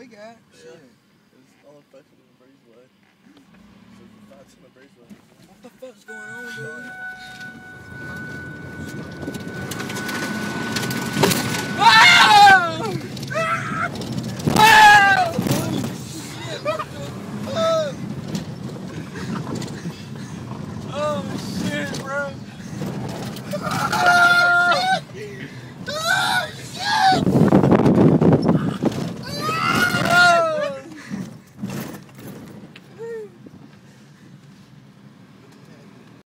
we got. Yeah. Shit. It's all infected in the breezeway. So it's not in the breezeway. What the fuck's going on, dude?